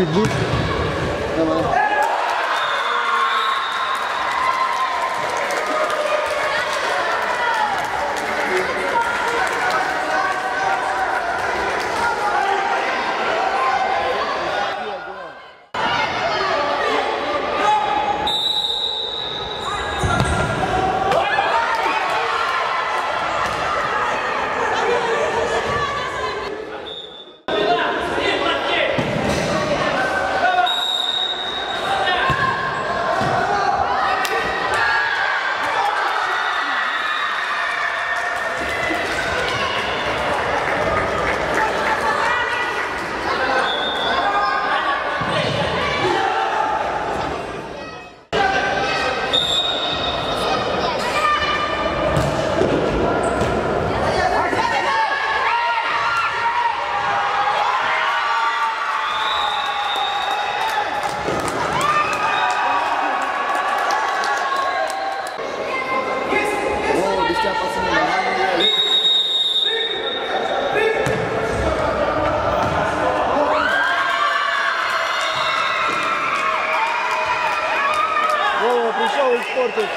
Facebook. Até mais. está passando na área. Boa, puxou os portos.